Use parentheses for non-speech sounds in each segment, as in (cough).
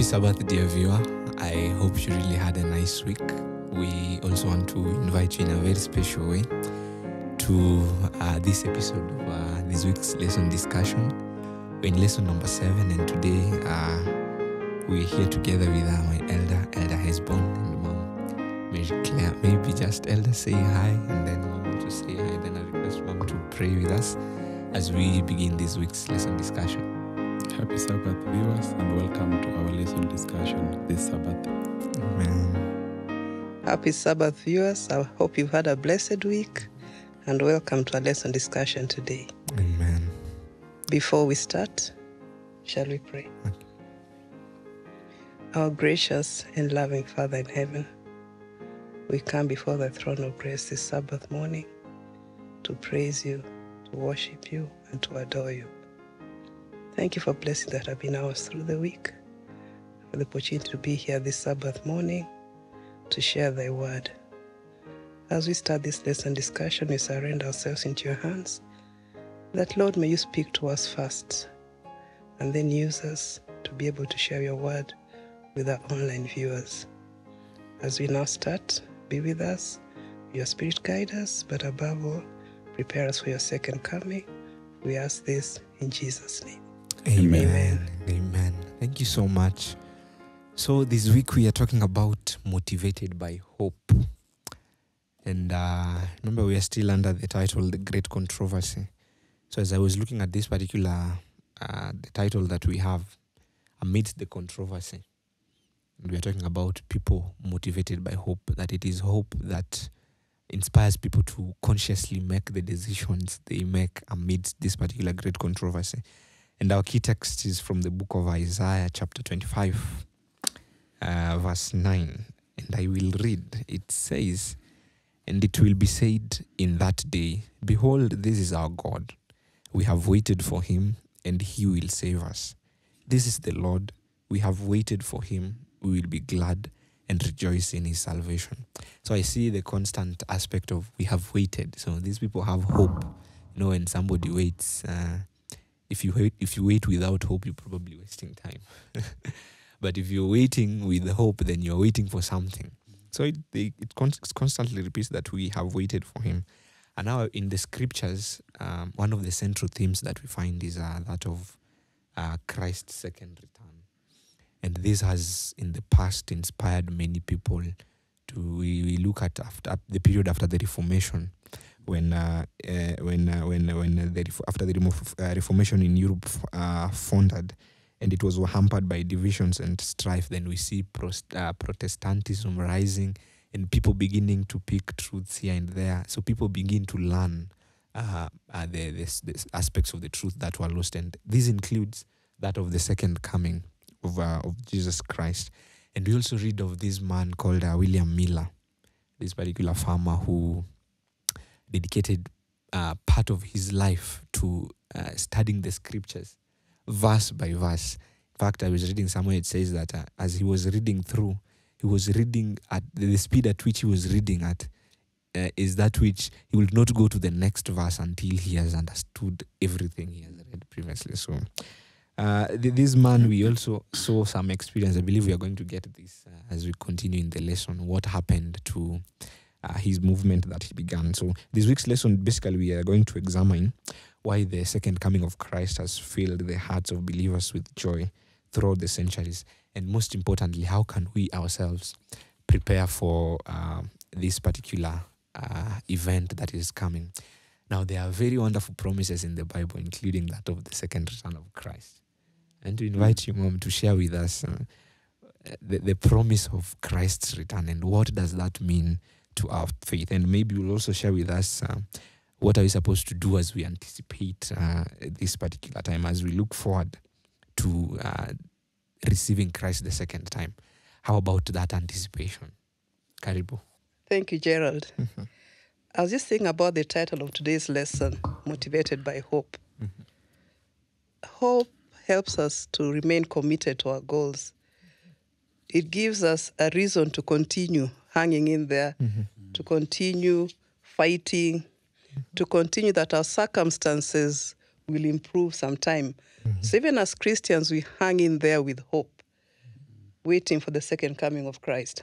Happy Sabbath, dear viewer. I hope you really had a nice week. We also want to invite you in a very special way to uh, this episode of uh, this week's lesson discussion. We're in lesson number seven, and today uh, we're here together with uh, my elder, Elder Hesbon, and Mom Mary Claire. Maybe just Elder say hi, and then Mom just say hi. Then I request Mom to pray with us as we begin this week's lesson discussion. Happy Sabbath, viewers, and welcome to our lesson discussion this Sabbath. Amen. Happy Sabbath, viewers. I hope you've had a blessed week and welcome to our lesson discussion today. Amen. Before we start, shall we pray? Our gracious and loving Father in heaven, we come before the throne of grace this Sabbath morning to praise you, to worship you, and to adore you. Thank you for blessings that have been ours through the week, for the opportunity to be here this Sabbath morning to share thy word. As we start this lesson discussion, we surrender ourselves into your hands. That, Lord, may you speak to us first and then use us to be able to share your word with our online viewers. As we now start, be with us, your spirit guide us, but above all, prepare us for your second coming. We ask this in Jesus' name. Amen. Amen. Amen. Thank you so much. So, this week we are talking about motivated by hope. And uh, remember, we are still under the title The Great Controversy. So, as I was looking at this particular uh, the title that we have, Amidst the Controversy, we are talking about people motivated by hope, that it is hope that inspires people to consciously make the decisions they make amidst this particular great controversy. And our key text is from the book of Isaiah, chapter 25, uh, verse 9. And I will read. It says, And it will be said in that day, Behold, this is our God. We have waited for him, and he will save us. This is the Lord. We have waited for him. We will be glad and rejoice in his salvation. So I see the constant aspect of we have waited. So these people have hope. You know, when somebody waits, uh, if you wait, if you wait without hope, you're probably wasting time. (laughs) but if you're waiting with hope, then you're waiting for something. So it they, it con- constantly repeats that we have waited for Him. And now in the scriptures, um, one of the central themes that we find is uh, that of uh, Christ's second return. And this has in the past inspired many people to we, we look at after the period after the Reformation when uh, uh, when uh, when when the after the remo- uh, Reformation in Europe founded, and it was hampered by divisions and strife. Then we see uh, Protestantism rising, and people beginning to pick truths here and there. So people begin to learn uh, uh, the, the, the aspects of the truth that were lost, and this includes that of the second coming of of Jesus Christ. And we also read of this man called William Miller, this particular farmer who dedicated uh, part of his life to uh, studying the scriptures, verse by verse. In fact, I was reading somewhere it says that uh, as he was reading through, he was reading at the speed at which he was reading at uh, is that which he will not go to the next verse until he has understood everything he has read previously. So, uh, th- this man, we also saw some experience. I believe we are going to get this uh, as we continue in the lesson. What happened to uh, his movement that he began. So, this week's lesson basically, we are going to examine why the second coming of Christ has filled the hearts of believers with joy throughout the centuries. And most importantly, how can we ourselves prepare for uh, this particular uh, event that is coming? Now, there are very wonderful promises in the Bible, including that of the second return of Christ. And to invite you, Mom, to share with us uh, the, the promise of Christ's return and what does that mean to our faith. And maybe you'll also share with us uh, what are we supposed to do as we anticipate uh, this particular time, as we look forward to uh, receiving Christ the second time. How about that anticipation? Karibu. Thank you, Gerald. I was just thinking about the title of today's lesson, Motivated by Hope. Hope helps us to remain committed to our goals. It gives us a reason to continue hanging in there, mm-hmm. to continue fighting, to continue that our circumstances will improve sometime. Mm-hmm. So even as Christians, we hang in there with hope. waiting for the second coming of Christ.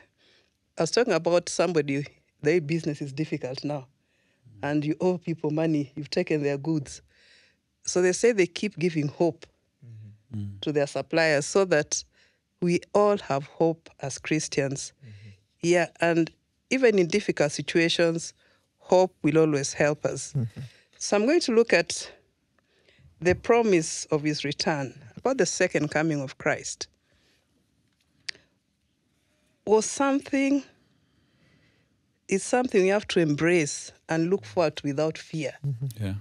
I was talking about somebody, their business is difficult now, and you owe people money, you've taken their goods. So they say they keep giving hope mm-hmm. to their suppliers so that we all have hope as Christians. Yeah, and even in difficult situations, hope will always help us. Mm-hmm. So I'm going to look at the promise of his return, about the second coming of Christ. Was something is something we have to embrace and look forward without fear. Mm-hmm. Yeah.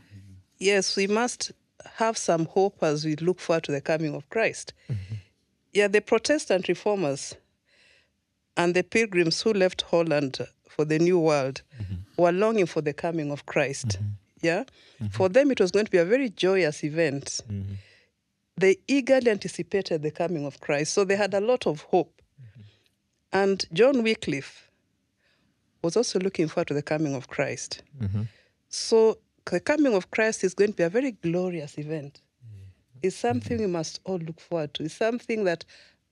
Yes, we must have some hope as we look forward to the coming of Christ. Mm-hmm. Yeah, the Protestant reformers and the pilgrims who left Holland for the New World mm-hmm. were longing for the coming of Christ. Mm-hmm. Yeah, mm-hmm. for them it was going to be a very joyous event. They eagerly anticipated the coming of Christ, so they had a lot of hope. And John Wycliffe was also looking forward to the coming of Christ. So the coming of Christ is going to be a very glorious event. It's something we must all look forward to. It's something that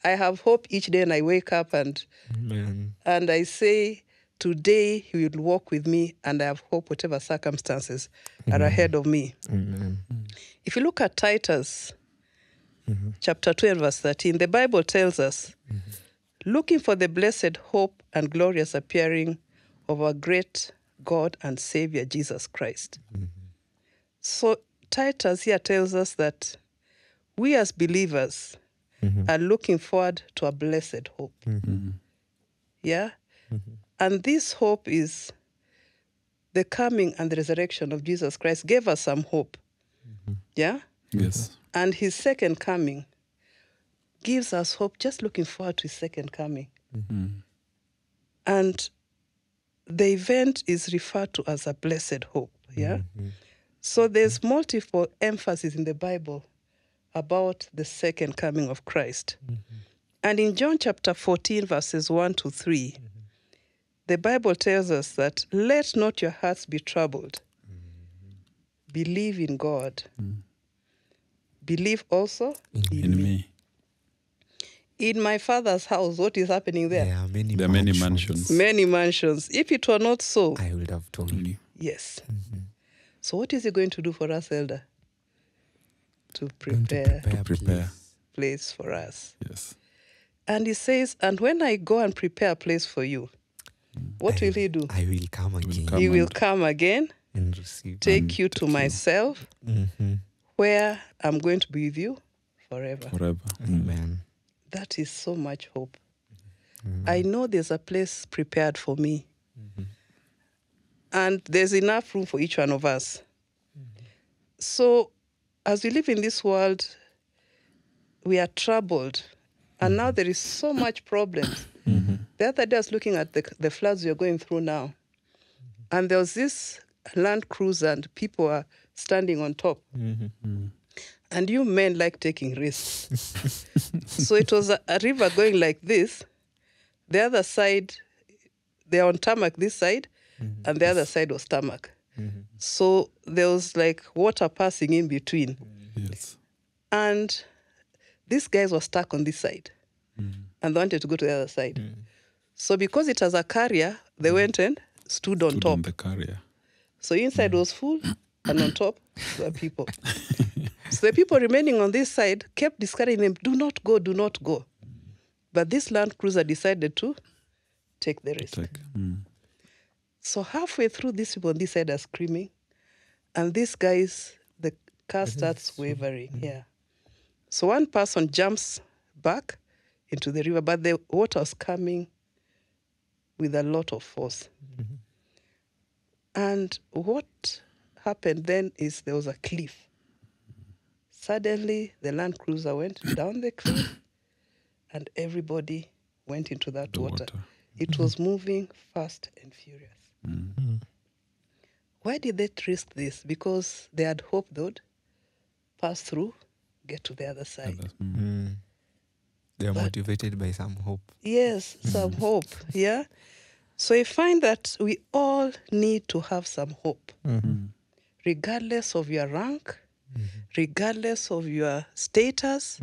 I have hope each day and I wake up and Amen. and I say, Today he will walk with me and I have hope whatever circumstances are ahead of me. Amen. If you look at Titus mm-hmm. chapter 2 and verse 13, the Bible tells us, mm-hmm. looking for the blessed hope and glorious appearing of our great God and Savior Jesus Christ. Mm-hmm. So Titus here tells us that we as believers Mm-hmm. are looking forward to a blessed hope. Mm-hmm. Mm-hmm. Yeah? And this hope is the coming and the resurrection of Jesus Christ gave us some hope. Yeah? Yes. And his second coming gives us hope, just looking forward to his second coming. And the event is referred to as a blessed hope. Yeah? So there's multiple emphasis in the Bible about the second coming of Christ. Mm-hmm. And in John chapter 14, verses 1 to 3, mm-hmm. the Bible tells us that let not your hearts be troubled. Mm-hmm. Believe in God. Mm. Believe also in, In me. me. In my father's house, what is happening there? There are many There are many mansions. Many mansions. If it were not so, I would have told you. yes. So what is he going to do for us, Elder? To Going to prepare prepare, prepare. place for us. Yes. And he says, and when I go and prepare a place for you, what I- will he do? I will come again come he will come again, and receive. take and you to take you. myself, Mhm. where I'm going to be with you forever. Forever. Mm. Amen. That is so much hope. I know there's a place prepared for me. And there's enough room for each one of us. So, as we live in this world, we are troubled. And now there is so much problems. Mm-hmm. The other day I was looking at the, the floods we're going through now. And there was this land cruiser and people are standing on top. Mm-hmm. And you men like taking risks. so it was a, a river going like this. The other side, they're on tarmac this side, mm-hmm. and the other side was tarmac. Mm-hmm. So there was like water passing in between. Yes. And these guys were stuck on this side mm-hmm. and they wanted to go to the other side. Mm. So because it was a carrier, they mm. went and stood on Stood top. on the carrier. So inside mm. was full, and on top were people. (laughs) so the people remaining on this side kept discouraging them, do not go, do not go. But this Land Cruiser decided to take the risk. Take. Mm. So halfway through, these people on this side are screaming, and these guys, the car mm-hmm. starts wavering. Mm-hmm. Yeah. So one person jumps back into the river, but the water was coming with a lot of force. Mm-hmm. And what happened then is there was a cliff. Suddenly, the Land Cruiser went down the cliff, and everybody went into that water. water. It was moving fast and furious. Mm. Why did they risk this? Because they had hope they would pass through, get to the other side. Mm. Mm. They are But- motivated by some hope. Yes, some hope. Yeah. So I find that we all need to have some hope, Mm. regardless of your rank, regardless of your status,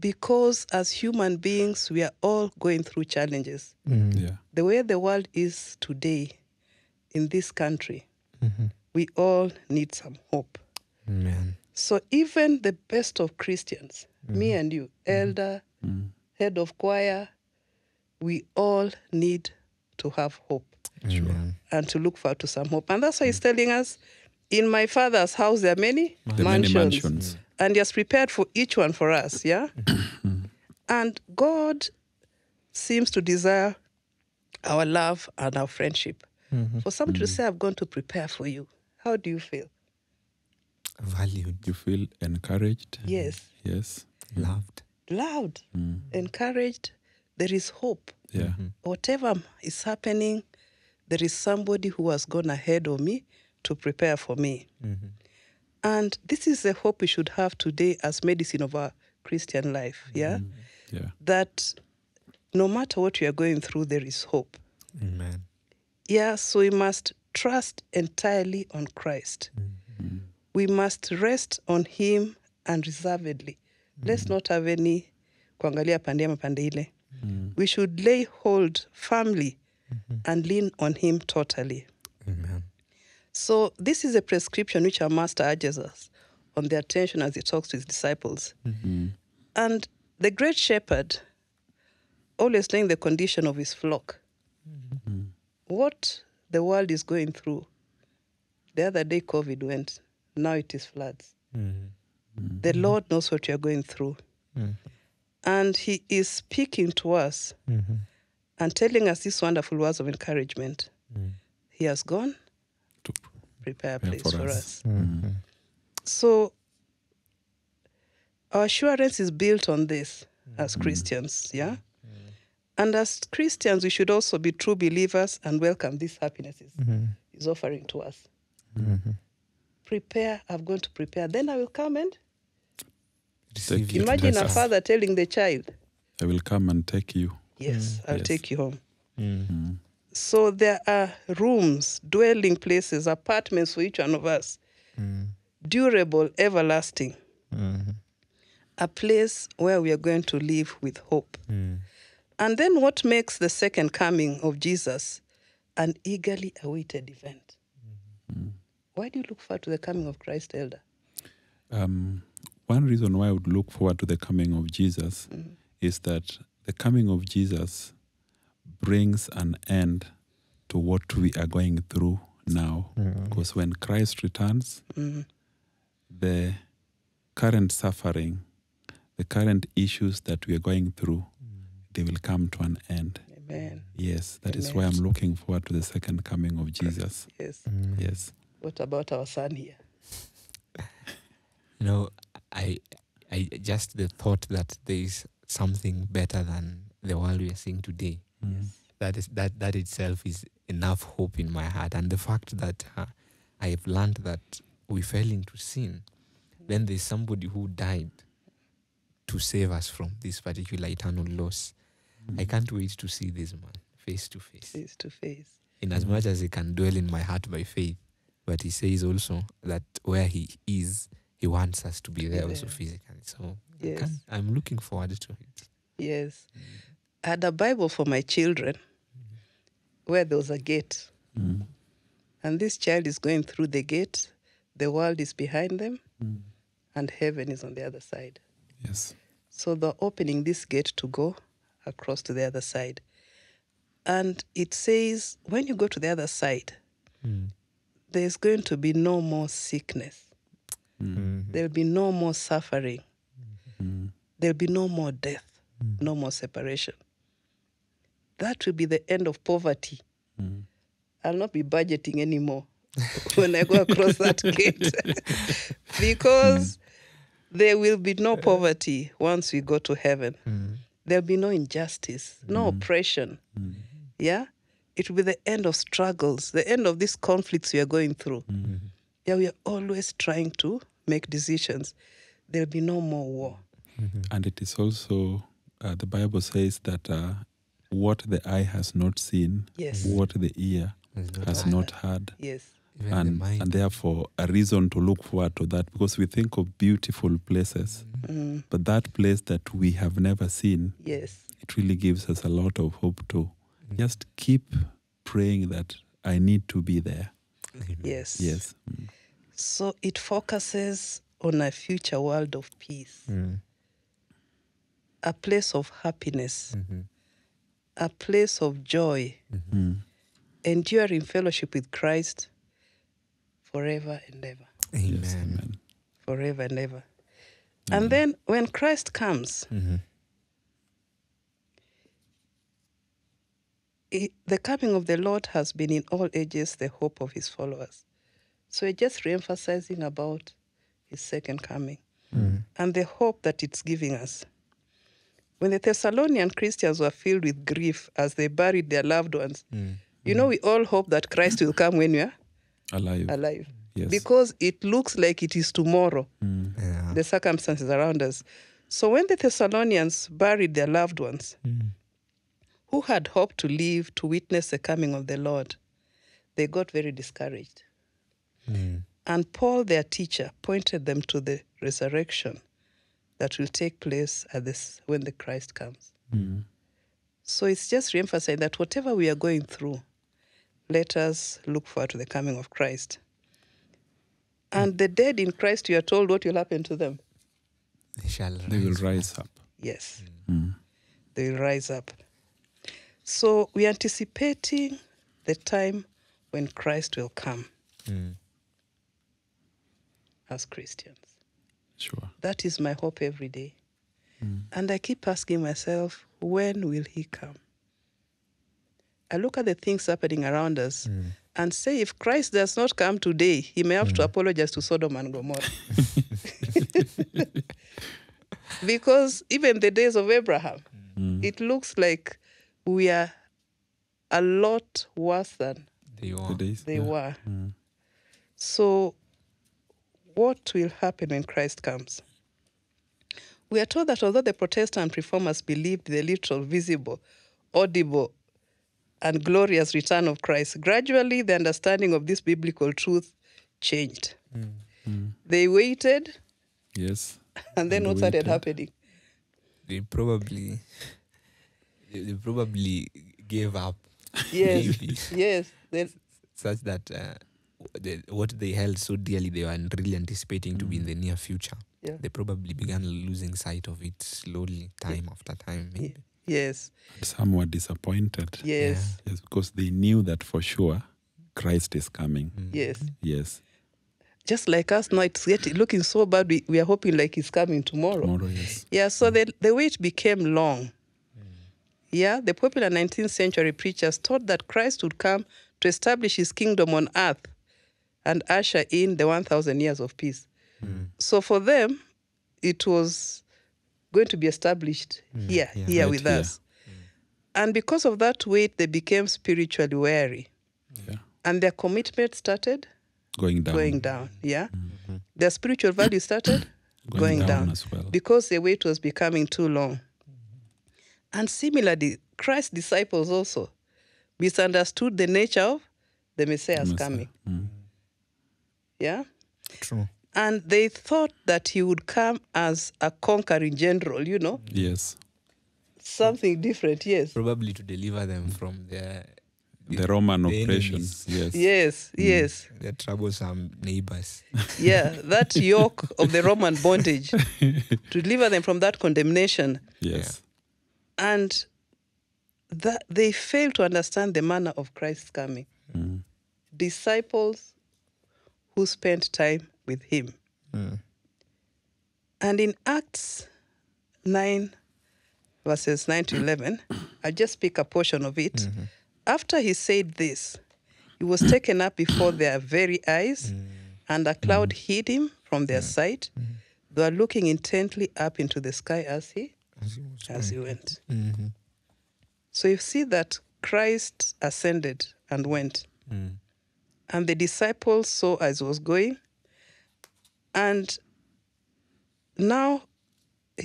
because as human beings, we are all going through challenges. Mm. Yeah. The way the world is today in this country, Mhm. we all need some hope. Amen. So even the best of Christians, me and you, elder, Mm. head of choir, we all need to have hope Amen. and to look forward to some hope. And that's why he's telling us, in my father's house there are many The many mansions. Mansions. And he has prepared for each one for us, yeah? and God seems to desire our love and our friendship. For somebody to say, I've gone to prepare for you, how do you feel? Valued, You feel encouraged. Yes. Yes. loved. Loved. Mm. encouraged, there is hope. Yeah. whatever is happening, there is somebody who has gone ahead of me to prepare for me. Mhm. And this is the hope we should have today as medicine of our Christian life. Mm, yeah? Yeah. That no matter what we are going through, there is hope. Amen. Yeah, so we must trust entirely on Christ. Mm-hmm. We must rest on Him unreservedly. Mm. Let's not have any kuangalia pande ama pande ile. Mm. We should lay hold firmly mm-hmm. and lean on Him totally. So this is a prescription which our Master urges us on the attention as He talks to His disciples. And the Great Shepherd always knowing the condition of His flock. What the world is going through. The other day, COVID went. Now it is floods. Mhm. The Lord knows what you are going through. Mhm. And He is speaking to us Mhm. and telling us these wonderful words of encouragement. He has gone, prepare a prepare place for for, us. us. Mhm. So, our assurance is built on this as Christians, yeah? And as Christians, we should also be true believers and welcome these happinesses Mhm. He's offering to us. Prepare, I'm going to prepare. Then I will come and Receive Take you imagine a father telling the child, I will come and take you. Yes, I'll Yes. take you home. Mm. Mm. So there are rooms, dwelling places, apartments for each one of us, Mm. durable, everlasting, Mhm. a place where we are going to live with hope. Mm. And then what makes the second coming of Jesus an eagerly awaited event? Why do you look forward to the coming of Christ, Elder? Um, one reason why I would look forward to the coming of Jesus is that the coming of Jesus brings an end to what we are going through now. Mm. Because when Christ returns, Mhm. the current suffering, the current issues that we are going through, mm. they will come to an end. Amen. Yes, that is Amen. why I'm looking forward to the second coming of Jesus. Yes. Mm. Yes. What about our son here? (laughs) You know, I, I just the thought that there is something better than the world we are seeing today. Mm-hmm. That is that that itself is enough hope in my heart, and the fact that uh, I have learned that we fell into sin, then there's somebody who died to save us from this particular eternal loss. Mm-hmm. I can't wait to see this man face to face. Face to face. in as much as he can dwell in my heart by faith. But he says also that where he is, he wants us to be there also physically. So I Yes. can- I'm looking forward to it. Yes. Mm. I had a Bible for my children where there was a gate. Mm. And this child is going through the gate, the world is behind them, Mm. and heaven is on the other side. Yes. So they're opening this gate to go across to the other side. And it says, when you go to the other side, there's going to be no more sickness. There'll be no more suffering. Mm. There'll be no more death, no more separation. That will be the end of poverty. Mm. I'll not be budgeting anymore (laughs) when I go across that gate (laughs) because there will be no poverty once we go to heaven. There'll be no injustice, no oppression. Yeah? It will be the end of struggles, the end of these conflicts we are going through. Yeah, we are always trying to make decisions. There'll be no more war. And it is also, uh, the Bible says that uh, what the eye has not seen, Yes. what the ear Has not has not heard, Yes. Even the and, and therefore a reason to look forward to that because we think of beautiful places, Mm, but that place that we have never seen, yes. it really gives us a lot of hope to Mm. just keep praying that I need to be there. Amen. Yes. Yes. Mm. So it focuses on a future world of peace, Mm. a place of happiness, Mhm. A place of joy, Mm. enduring fellowship with Christ forever and ever. Amen. Yes. Amen. Forever and ever. And then when Christ comes, Mhm. i- the coming of the Lord has been in all ages the hope of his followers. So we're just re-emphasizing about his second coming Mm. and the hope that it's giving us. When the Thessalonian Christians were filled with grief as they buried their loved ones, Mm. you know, we all hope that Christ will come when we are Alive. alive. Yes. Because it looks like it is tomorrow, Mm. Yeah. the circumstances around us. So when the Thessalonians buried their loved ones, Mm. who had hoped to live to witness the coming of the Lord, they got very discouraged. Mm. And Paul, their teacher, pointed them to the resurrection that will take place at this when the Christ comes. Mm. So it's just re-emphasizing that whatever we are going through, let us look forward to the coming of Christ. And the dead in Christ, you are told what will happen to them. They shall They will rise. rise up. Yes, Mm. they will rise up. So we're anticipating the time when Christ will come Mm. as Christians. Sure. That is my hope every day. Mm. And I keep asking myself, when will he come? I look at the things happening around us Mm. and say, if Christ does not come today, he may have to apologize to Sodom and Gomorrah. (laughs) (laughs) because even the days of Abraham, Mm. it looks like we are a lot worse than They The are. days. they yeah. were. Mm. So, what will happen when Christ comes? We are told that although the Protestant reformers believed the literal, visible, audible, and glorious return of Christ, gradually the understanding of this biblical truth changed. Mm. Mm. They waited, Yes. (laughs) and then And what started waited. happening? They probably they probably gave up. (laughs) Yes, yes. Then such that uh, what they held so dearly they were really anticipating to be in the near future. Yeah. They probably began losing sight of it slowly, time after time. Maybe. yes, Some were disappointed. yes, Yes, because they knew that for sure Christ is coming. Mm. yes. Yes. Just like us now, it's getting looking so bad. We, we are hoping like he's coming tomorrow. Tomorrow, yes. Yeah, so the, the wait became long. Yeah, the popular 19th century preachers taught that Christ would come to establish his kingdom on earth and usher in the 1,000 years of peace. Mm. So for them, it was going to be established here, yeah. here Right with here. us. And because of that wait, they became spiritually weary. Yeah. And their commitment started Going down. going down. Yeah. Their spiritual value started (coughs) Going, going down, down. as well. because the wait was becoming too long. And similarly, Christ's disciples also misunderstood the nature of the Messiah's Messiah. coming. Mm. Yeah? True. And they thought that he would come as a conquering general, you know, Yes. something different, yes. Probably to deliver them from their The Roman the oppression. enemies. Yes. Yes, yes. their troublesome neighbors. (laughs) Yeah, that yoke of the Roman bondage (laughs) to deliver them from that condemnation. Yes. And that they failed to understand the manner of Christ's coming. Mm. disciples who spent time with him. Mm. And in Acts 9, verses 9 to 11, I just pick a portion of it. After he said this, he was taken up before their very eyes, and a cloud hid him from their sight. They were looking intently up into the sky as he, As he as he went. Mhm. So you see that Christ ascended and went. Mm. And the disciples saw as was going. And now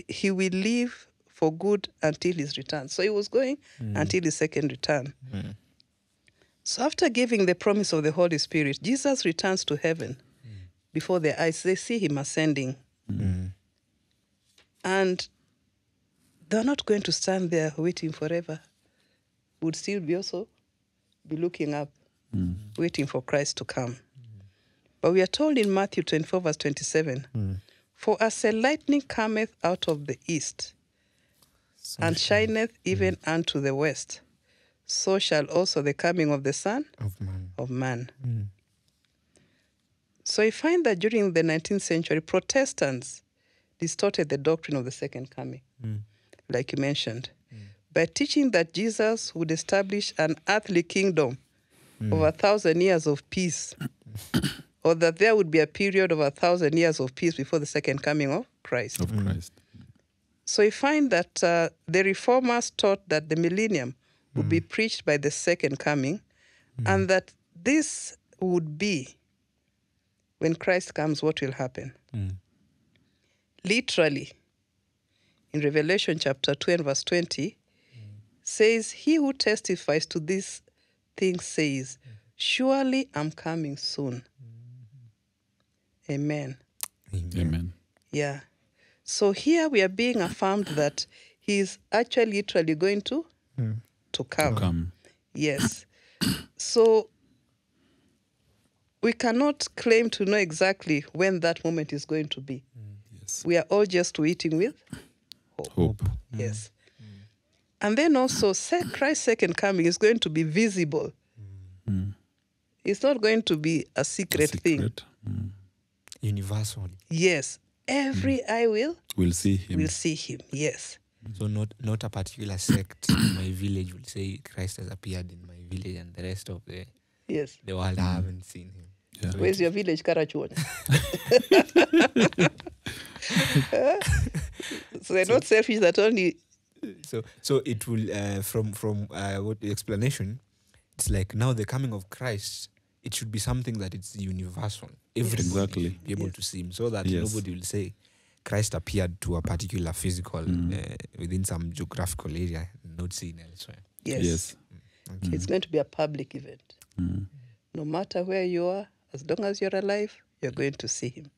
he will live for good until his return. So he was going until his second return. Mm. So after giving the promise of the Holy Spirit, Jesus returns to heaven before their eyes. They see him ascending. Mm. And they're not going to stand there waiting forever. Would still be also be looking up, Mm. waiting for Christ to come. But we are told in Matthew 24, verse 27 mm. For as a lightning cometh out of the east, and shineth mm. even unto the west, so shall also the coming of the Son Of man. of Man. So I find that during the 19th century, Protestants distorted the doctrine of the second coming, like you mentioned, by teaching that Jesus would establish an earthly kingdom Mm. of a thousand years of peace, (coughs) or that there would be a period of a thousand years of peace before the second coming of Christ. Of mm. Christ. So we find that uh, the reformers taught that the millennium would be mm. preached by the second coming, and that this would be when Christ comes, what will happen? Literally, in Revelation chapter 2 and verse 20, says, He who testifies to these things says, Surely I'm coming soon. Amen. Amen. Amen. Yeah. So here we are being affirmed that he is actually literally going to hmm. to come. Come. Yes. (coughs) so we cannot claim to know exactly when that moment is going to be. Yes. We are all just waiting with Hope. yes. And then also Christ's second coming is going to be visible. Mm. It's not going to be a secret, thing. Secret. Mm. Universal. Yes. Every mm. eye will We'll see him. will see him. Yes. So not not a particular sect in my village will say Christ has appeared in my village and the rest of the, Yes. the world mm. haven't seen him. Yeah. Where's your village, Karachuonya? (laughs) (laughs) so they're not selfish that only So so it will uh, from from uh, what the explanation, it's like now the coming of Christ. It should be something that it's universal. Everybody Exactly. should be able Yes. to see him, so that Yes. nobody will say Christ appeared to a particular physical uh, within some geographical area, not seen elsewhere. yes, Yes. It's going to be a public event. Mm. No matter where you are, as long as you're alive, you're going to see him.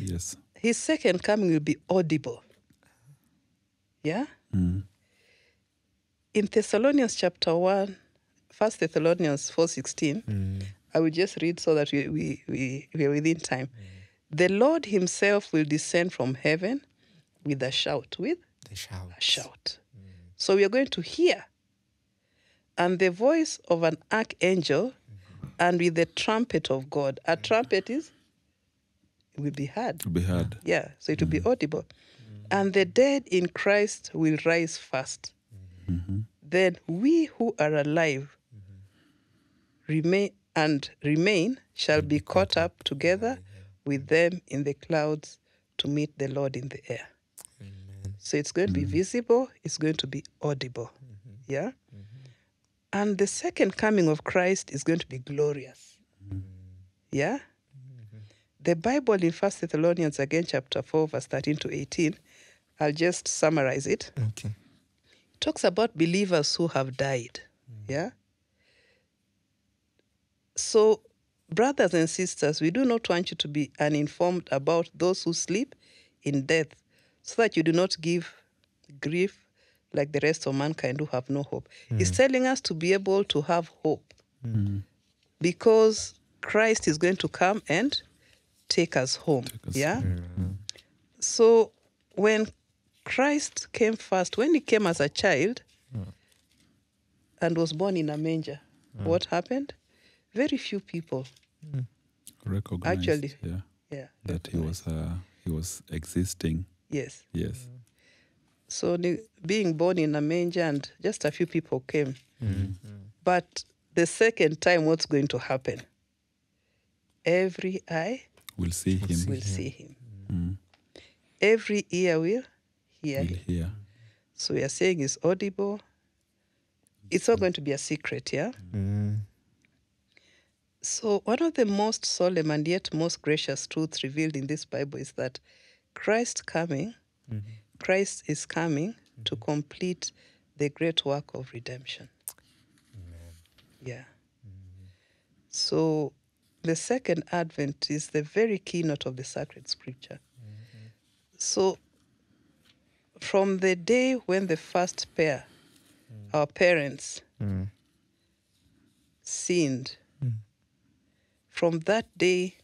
Yes. His second coming will be audible. Yeah? Mm. In Thessalonians chapter 1, 1 Thessalonians 4.16, I will just read so that we, we, we, we are within time. The Lord himself will descend from heaven with a shout, with The shout. a shout. So we are going to hear. And the voice of an archangel and with the trumpet of God. A trumpet is will be heard. To be heard. Yeah, so it will be audible. And the dead in Christ will rise first. Mm-hmm. Then we who are alive remain and remain shall be caught up together with them in the clouds to meet the Lord in the air. So it's going to be mm. visible, it's going to be audible. Mm-hmm. Yeah? Mm-hmm. And the second coming of Christ is going to be glorious. Yeah? The Bible in First Thessalonians again, chapter 4, verse 13 to 18, I'll just summarize it. Okay. talks about believers who have died. Yeah? So, brothers and sisters, we do not want you to be uninformed about those who sleep in death, so that you do not give grief like the rest of mankind who have no hope. Hmm. He's telling us to be able to have hope hmm. Hmm. because Christ is going to come and take us home. us yeah? So when Christ came first, when he came as a child and was born in a manger, what happened? Very few people, Recognized. Actually. Yeah. yeah. That he was uh, he was existing. Yes. Yes. So the, being born in a manger and just a few people came. But the second time, what's going to happen? Every eye We'll see him. will see him. Mm. Every ear will hear We'll hear. So we are saying it's audible. It's not going to be a secret, yeah? Mm. So, one of the most solemn and yet most gracious truths revealed in this Bible is that Christ coming, mm-hmm. Christ is coming mm-hmm. to complete the great work of redemption. Yeah. Mm-hmm. So the second advent is the very keynote of the sacred scripture. So from the day when the first pair, our parents, Mm. sinned, Mm. from that day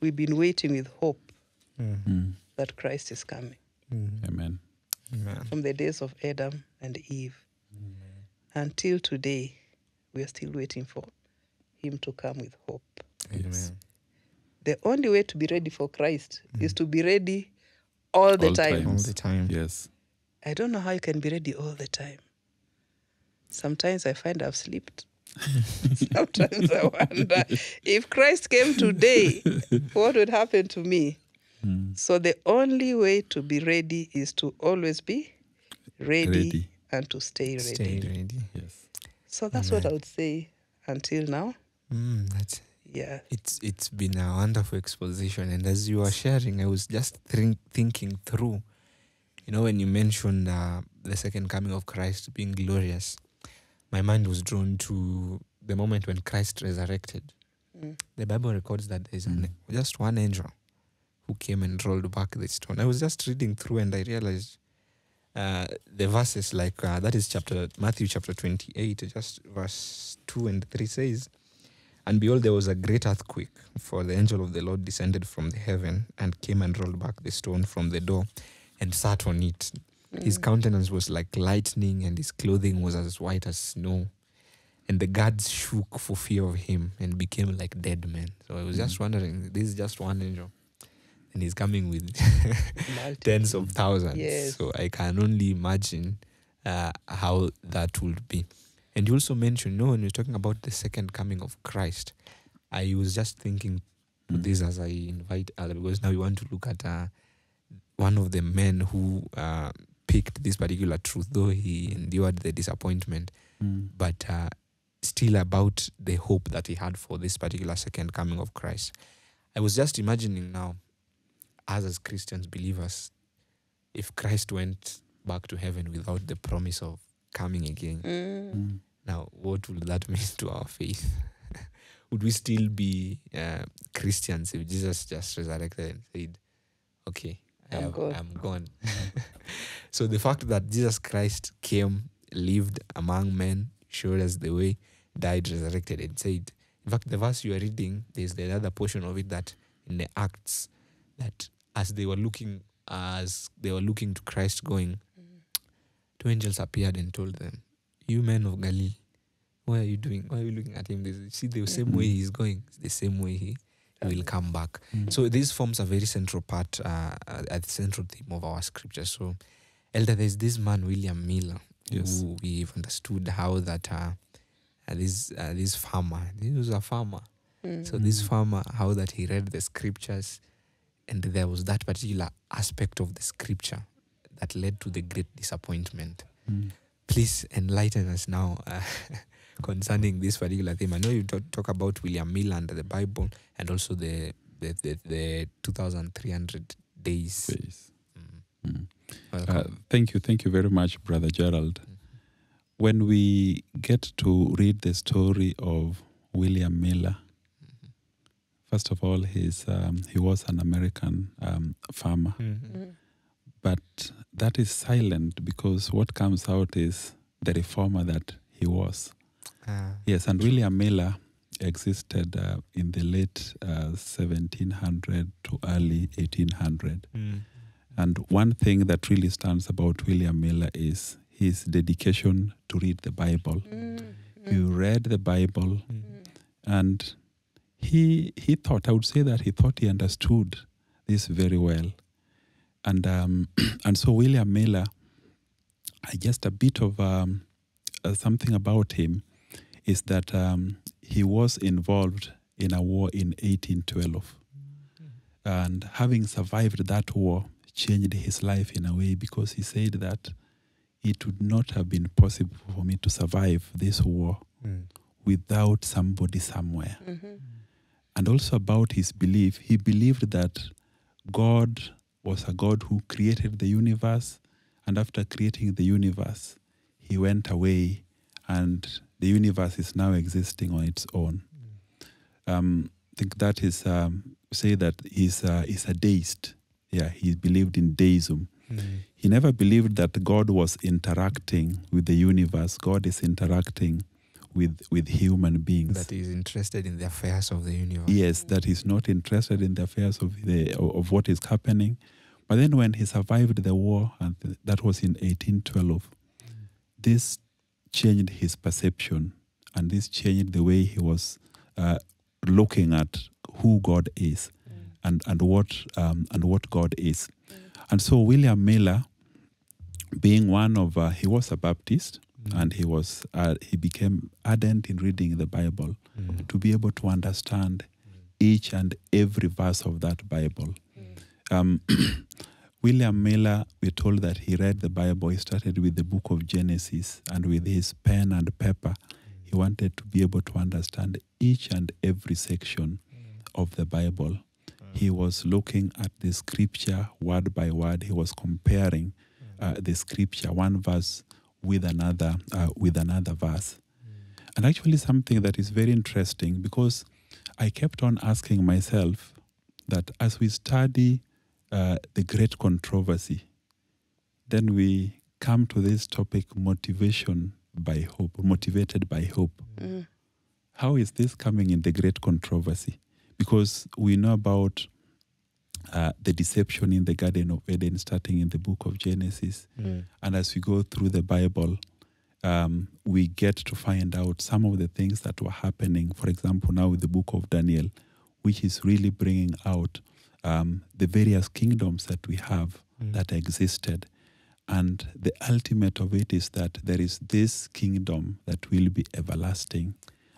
we've been waiting with hope Mm. Mm. that Christ is coming. Mm. Amen. Amen. From the days of Adam and Eve until today, we are still waiting for him to come with hope. Amen. The only way to be ready for Christ is to be ready all the All time. All the time. Yes. I don't know how you can be ready all the time. Sometimes I find I've slept. (laughs) Sometimes I wonder if Christ came today, what would happen to me? Mm. So the only way to be ready is to always be ready, Ready. and to stay ready. Stay ready. Yes. So that's what I would say until now. Mm, that's Yeah. it's it's been a wonderful exposition and as you were sharing i was just think, thinking through you know when you mentioned uh, the second coming of christ being glorious my mind was drawn to the moment when christ resurrected Mm. the bible records that there's an, just one angel who came and rolled back the stone i was just reading through and i realized uh, the verses like uh, that is chapter matthew chapter 28 just verse 2 and 3 says and behold, there was a great earthquake, for the angel of the Lord descended from the heaven and came and rolled back the stone from the door and sat on it. His countenance was like lightning, and his clothing was as white as snow. And the guards shook for fear of him and became like dead men. So I was just wondering, this is just one angel. And he's coming with (laughs) tens of thousands. Yes. So I can only imagine uh, how that would be. And you also mentioned, you know, when you're talking about the second coming of Christ, I was just thinking Mm. this as I invite other because now we want to look at uh, one of the men who uh, picked this particular truth, though he endured the disappointment, Mm. but uh, still about the hope that he had for this particular second coming of Christ. I was just imagining now, us as Christians, believers, if Christ went back to heaven without the promise of coming again, Mm. Mm. now what would that mean to our faith? (laughs) would we still be uh, Christians if Jesus just resurrected and said, "Okay, I I'm have- gone." I'm gone"? (laughs) (laughs) so the fact that Jesus Christ came, lived among men, showed us the way, died, resurrected, and said, in fact, the verse you are reading, there's the other portion of it that in the Acts, that as they were looking, as they were looking to Christ going, two angels appeared and told them, "You men of Galilee, what are you doing? Why are you looking at him? This see the same way he's going, it's the same way he will come back." Mm. So this forms a very central part, uh, a central theme of our scripture. So, Elder, there's this man William Miller, Yes. who we've understood how that uh, uh, this uh, this farmer, he was a farmer. Mm. So this farmer, how that he read the scriptures, and there was that particular aspect of the scripture that led to the great disappointment. Mm. Please enlighten us now uh, (laughs) concerning this particular theme. I know you talk, talk about William Miller and the Bible, and also the the the, the 2,300 days. Praise. Mm. Mm. Uh, thank you, thank you very much, Brother Gerald. When we get to read the story of William Miller, first of all, he's um, he was an American um, farmer, Mhm. Mm. but that is silent because what comes out is the reformer that he was. Ah, Yes, and William Miller existed uh, in the late uh, 1700 to early 1800. mm. And one thing that really stands about William Miller is his dedication to read the Bible. Mm. He read the Bible Mm. and he he thought, I would say that he thought he understood this very well. And um, (clears throat) and so William Miller, just a bit of um, uh, something about him is that um, he was involved in a war in 1812 and having survived that war changed his life in a way because he said that it would not have been possible for me to survive this war Mm. without somebody somewhere Mhm. and also about his belief he believed that god was a god who created the universe and after creating the universe he went away and the universe is now existing on its own. Um, I think that is um, say that he's uh, he's a deist. Yeah, he believed in deism. Mm. He never believed that God was interacting with the universe. God is interacting with with human beings. That is interested in the affairs of the universe. Yes, that he's not interested in the affairs of the of what is happening. But then when he survived the war, and that was in 1812, this changed his perception, and this changed the way he was uh, looking at who God is and and what um, and what God is. And so William Miller, being one of uh, he was a Baptist, Mm. and he was uh, he became ardent in reading the Bible Mm. to be able to understand each and every verse of that Bible. Um, (clears throat) William Miller, we're told that he read the Bible. He started with the book of Genesis, and with his pen and paper, he wanted to be able to understand each and every section of the Bible. He was looking at the scripture word by word. He was comparing uh, the scripture, one verse with another, uh, with another verse. And actually, something that is very interesting because I kept on asking myself that as we study uh, the great controversy, then we come to this topic motivation by hope, motivated by hope. Mm. How is this coming in the great controversy? Because we know about uh, the deception in the Garden of Eden, starting in the book of Genesis. Mm. And as we go through the Bible, um, we get to find out some of the things that were happening. For example, now with the book of Daniel, which is really bringing out um, the various kingdoms that we have Mm. that existed. And the ultimate of it is that there is this kingdom that will be everlasting.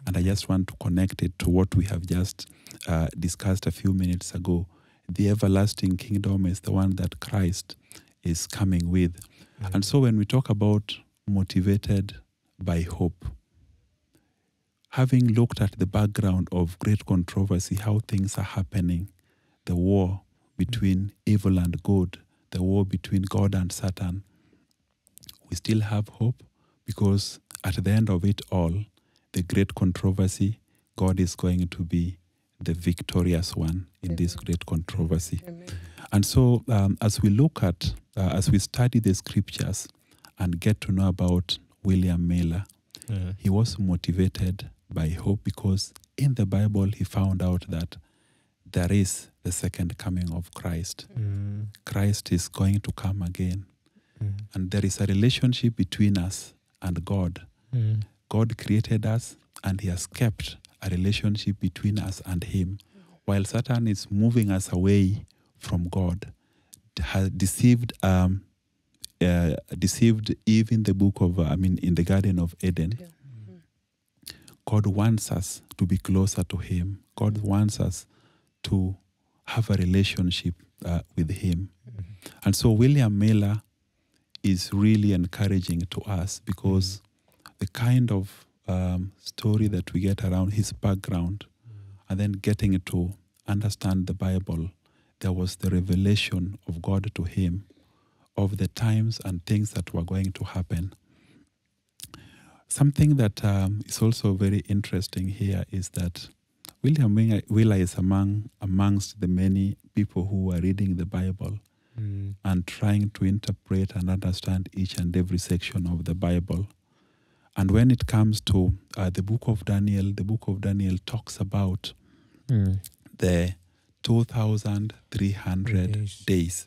And I just want to connect it to what we have just uh, discussed a few minutes ago. The everlasting kingdom is the one that Christ is coming with. Mm. And so when we talk about motivated by hope, having looked at the background of great controversy, how things are happening, the war between evil and good, the war between God and Satan, we still have hope because at the end of it all, the great controversy, God is going to be the victorious one in this great controversy. Amen. And so, um, as we look at, uh, as we study the scriptures and get to know about William Miller, Mm. he was motivated by hope because in the Bible he found out that there is the second coming of Christ. Mm. Christ is going to come again. Mm. And there is a relationship between us and God. Mm. God created us and he has kept a relationship between us and him. While Satan is moving us away from God, has deceived um, uh, deceived Eve in the book of uh, I mean in the Garden of Eden. Yeah. God wants us to be closer to Him. God wants us to have a relationship uh, with Him. And so William Miller is really encouraging to us because the kind of um, story that we get around his background and then getting to understand the Bible, there was the revelation of God to him of the times and things that were going to happen. Something that um, is also very interesting here is that William Miller is among amongst the many people who are reading the Bible Mm. and trying to interpret and understand each and every section of the Bible. And when it comes to uh, the book of Daniel, the book of Daniel talks about Mm. the 2,300 Days. days.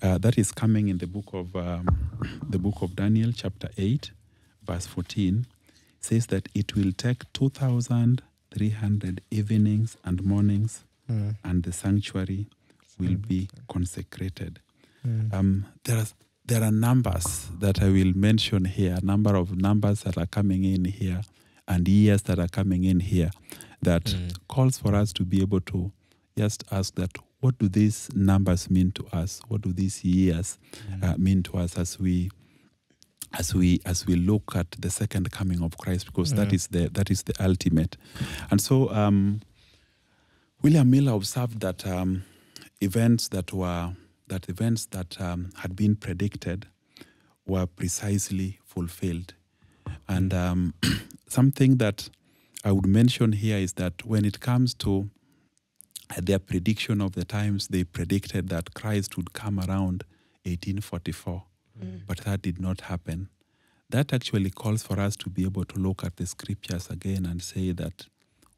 Uh, that is coming in the book of um, (coughs) the book of Daniel, chapter 8, verse 14. Says that it will take 2,300 evenings and mornings, Mm. and the sanctuary will be consecrated. Mm. Um, there are there are numbers that I will mention here. A number of numbers that are coming in here, and years that are coming in here, that Mm. calls for us to be able to just ask that what do these numbers mean to us? What do these years uh, mean to us as we as we as we look at the second coming of Christ? Because that Mm. is the that is the ultimate. And so um, William Miller observed that um, events that were that events that um, had been predicted were precisely fulfilled, and um, (clears throat) something that I would mention here is that when it comes to their prediction of the times, they predicted that Christ would come around 1844, Mm. but that did not happen. That actually calls for us to be able to look at the scriptures again and say that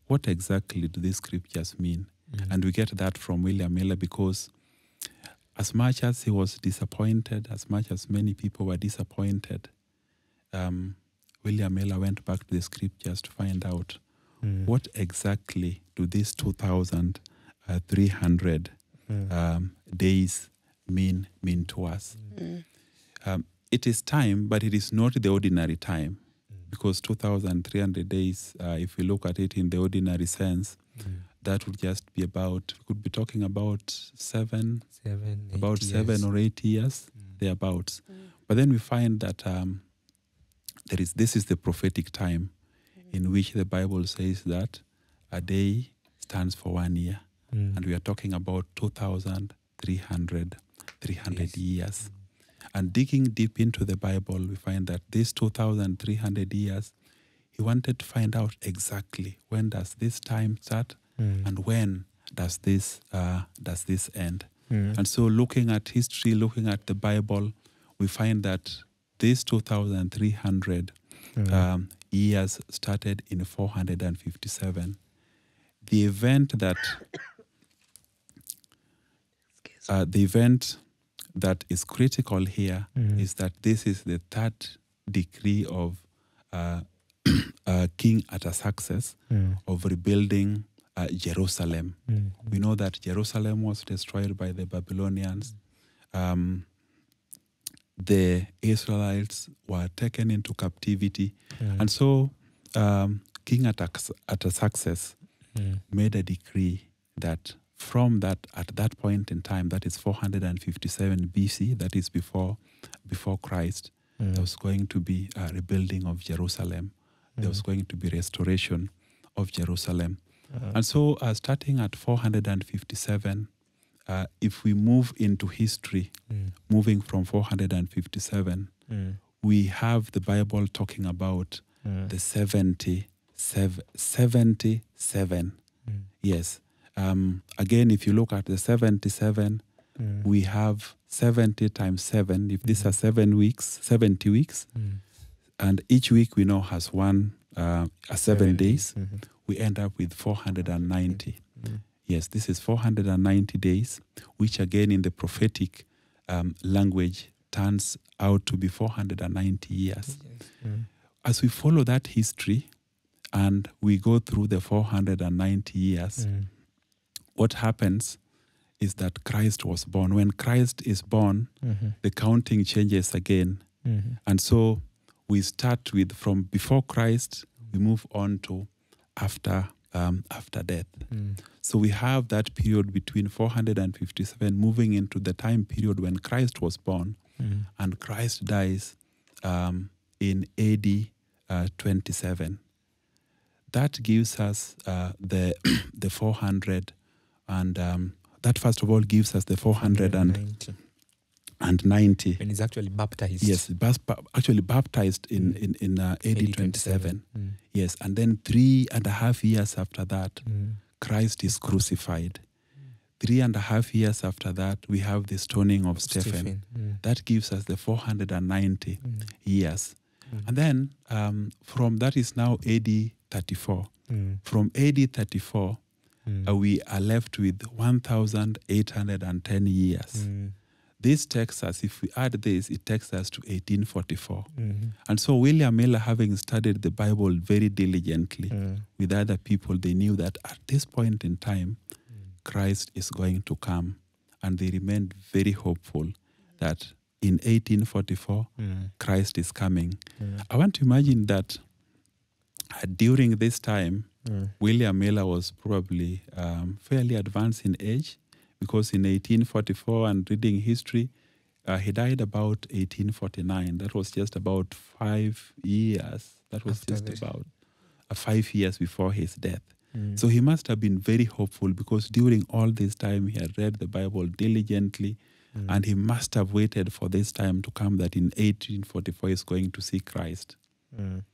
what exactly do these scriptures mean? Mm. And we get that from William Miller because as much as he was disappointed, as much as many people were disappointed, um, William Miller went back to the scriptures to find out Mm. what exactly do these 2,300 Mm. um, days mean mean to us. Mm. Um, it is time, but it is not the ordinary time because 2,300 days, uh, if we look at it in the ordinary sense, Mm. that would just be about, we could be talking about seven, Seven, eight about seven years. or eight years, Mm. thereabouts. But then we find that um, there is this is the prophetic time in which the Bible says that a day stands for one year, Mm. and we are talking about 2,300 300 Yes. years. And digging deep into the Bible, we find that these 2,300 years, he wanted to find out exactly when does this time start Mm. and when does this uh, does this end. Mm. And so, looking at history, looking at the Bible, we find that these 2,300 Mm. um, years started in 457. The event that uh, the event that is critical here Mm. is that this is the third decree of uh, (clears throat) uh, King Artaxerxes Mm. of rebuilding uh, Jerusalem. Mm. We know that Jerusalem was destroyed by the Babylonians. Um, the Israelites were taken into captivity. Mm. And so um, King Artax- Artaxerxes Mm. made a decree that from that, at that point in time, that is 457 BC, that is before, before Christ, Mm. there was going to be a rebuilding of Jerusalem. There was going to be restoration of Jerusalem. Uh, And so, uh, starting at 457, uh, if we move into history, mm. moving from 457, Mm. we have the Bible talking about Mm. the 70, sev- 77. Mm. Yes. Um, again, if you look at the 77, Mm. we have 70 times 7. If these are seven weeks, 70 weeks, Mm. and each week we know has one, uh, uh, seven days, Mhm. We end up with 490. Mm. Yes, this is 490 days, which again in the prophetic um, language turns out to be 490 years. Mm. As we follow that history and we go through the 490 years, Mm. what happens is that Christ was born. When Christ is born, Mhm. the counting changes again. Mhm. And so we start with from before Christ, we move on to after um, after death. Mm. So we have that period between 457 moving into the time period when Christ was born Mm. and Christ dies um, in AD uh, 27. That gives us uh, the (coughs) the 400 and um, that first of all gives us the 490. 90. And he's actually baptized. Yes, bas- actually baptized in in, in uh, AD 27. Mm. Yes, and then three and a half years after that, Mm. Christ is crucified. Three and a half years after that, we have the stoning of Stephen. Stephen. Mm. That gives us the 490 Mm. years. Mm. And then um, from that is now AD 34. Mm. From AD 34, Mm. uh, we are left with 1,810 years. Mm. This takes us, if we add this, it takes us to 1844. Mhm. And so William Miller, having studied the Bible very diligently Mm. with other people, they knew that at this point in time, Christ is going to come. And they remained very hopeful that in 1844, Mm. Christ is coming. Mm. I want to imagine that uh, during this time, Mm. William Miller was probably um, fairly advanced in age because in 1844 and reading history, uh, he died about 1849. That was just about five years. That was After just this. about uh, five years before his death. Mm. So he must have been very hopeful because during all this time he had read the Bible diligently Mm. and he must have waited for this time to come that in 1844 he's going to see Christ. Mm.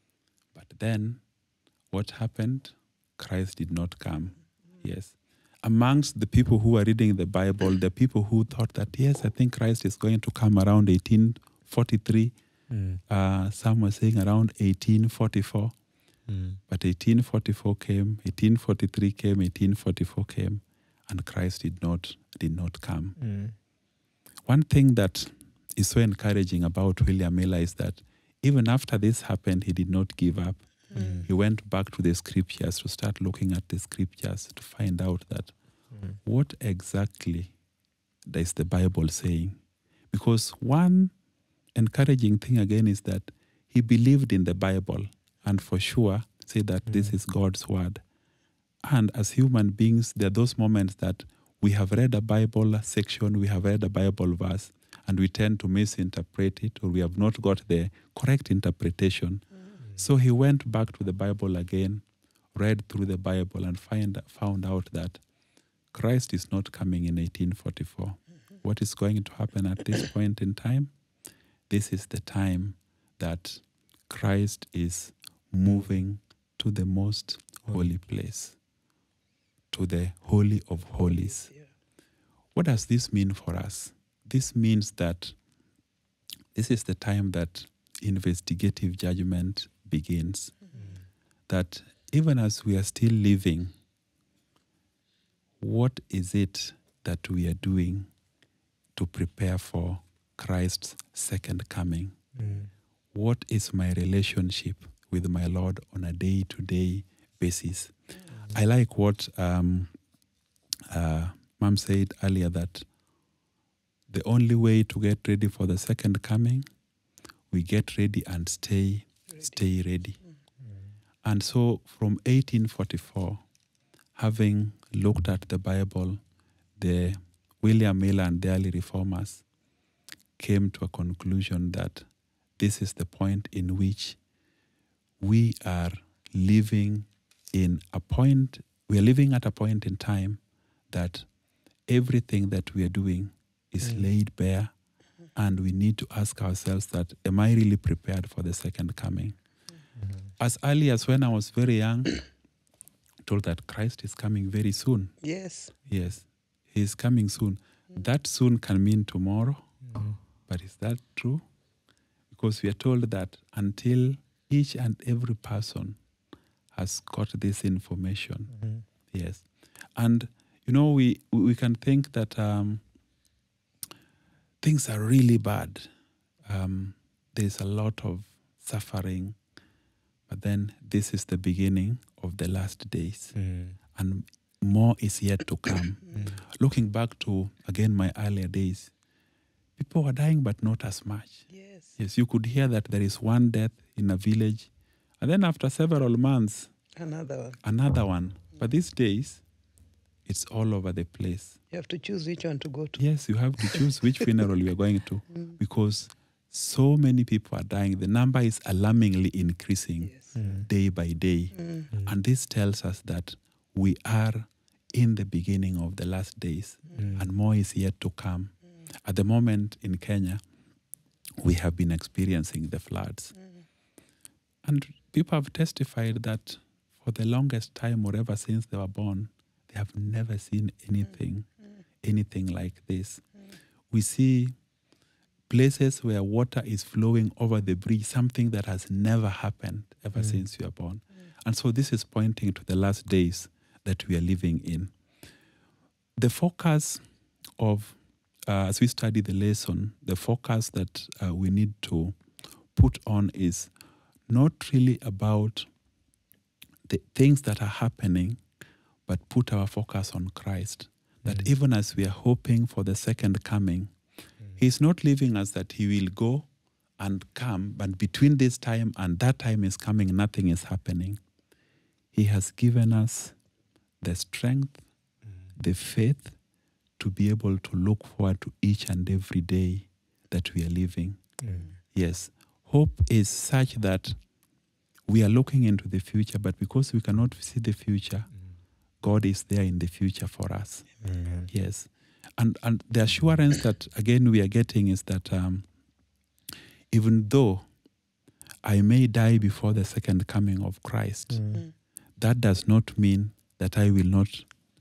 But then what happened? Christ did not come. Yes. Amongst the people who are reading the Bible, the people who thought that, yes, I think Christ is going to come around 1843. Mm. Uh, some were saying around 1844. Mm. But 1844 came, 1843 came, 1844 came, and Christ did not did not come. Mm. One thing that is so encouraging about William Miller is that even after this happened, he did not give up. Mm. He went back to the scriptures to start looking at the scriptures to find out that Mm. what exactly is the Bible saying. Because one encouraging thing again is that he believed in the Bible and for sure said that this Mm. is God's word. And as human beings, there are those moments that we have read a Bible section, we have read a Bible verse, and we tend to misinterpret it or we have not got the correct interpretation. So he went back to the Bible again, read through the Bible, and find, found out that Christ is not coming in 1844. What is going to happen at this point in time? This is the time that Christ is moving to the most holy place, to the Holy of Holies. What does this mean for us? This means that this is the time that investigative judgment begins. That even as we are still living, what is it that we are doing to prepare for Christ's second coming? Mm. What is my relationship with my Lord on a day to day basis? I like what um, uh, Mom said earlier that the only way to get ready for the second coming, we get ready and stay, stay ready. And so from 1844, having looked at the Bible, the William Miller and the early reformers came to a conclusion that this is the point in which we are living in a point, we are living at a point in time that everything that we are doing is Mm. laid bare, and we need to ask ourselves that, am I really prepared for the second coming? Mm. As early as when I was very young, told that Christ is coming very soon. Yes. Yes, He is coming soon. That soon can mean tomorrow, Mm. but is that true? Because we are told that until each and every person has got this information, Mm. yes, and you know we we can think that um, things are really bad. Um, there's a lot of suffering, but then this is the beginning of the last days, Mm. and more is yet to come. Mm. (coughs) Looking back to again my earlier days, people were dying, but not as much. Yes. Yes, you could hear that there is one death in a village, and then after several months, Another one. another one. But these days, it's all over the place. You have to choose which one to go to. Yes, you have to choose which (laughs) funeral you are going to Mm. because so many people are dying. The number is alarmingly increasing Yes. Mm. day by day. Mm. Mm. And this tells us that we are in the beginning of the last days Mm. and more is yet to come. At the moment in Kenya, we have been experiencing the floods. And people have testified that for the longest time, or ever since they were born, they have never seen anything, anything like this. We see places where water is flowing over the bridge, something that has never happened ever Mm. since you are born. And so this is pointing to the last days that we are living in. The focus of, uh, as we study the lesson, the focus that uh, we need to put on is not really about the things that are happening, but put our focus on Christ. That Mm. even as we are hoping for the second coming, He's not leaving us that He will go and come, but between this time and that time is coming, nothing is happening. He has given us the strength, the faith to be able to look forward to each and every day that we are living. Mm. Yes, hope is such that we are looking into the future, but because we cannot see the future, God is there in the future for us. Amen. Yes. And, and the assurance that, again, we are getting is that um, even though I may die before the second coming of Christ, Mm. that does not mean that I will not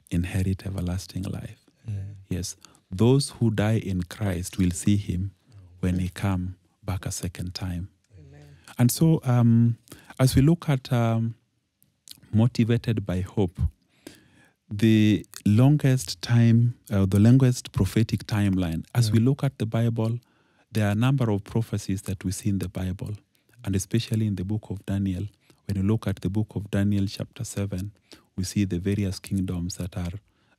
inherit everlasting life. Mm. Yes, those who die in Christ will see him when he come back a second time. Amen. And so, um, as we look at um, motivated by hope, the longest time, uh, the longest prophetic timeline, as we look at the Bible, there are a number of prophecies that we see in the Bible, and especially in the book of Daniel. When you look at the book of Daniel, chapter 7, we see the various kingdoms that are,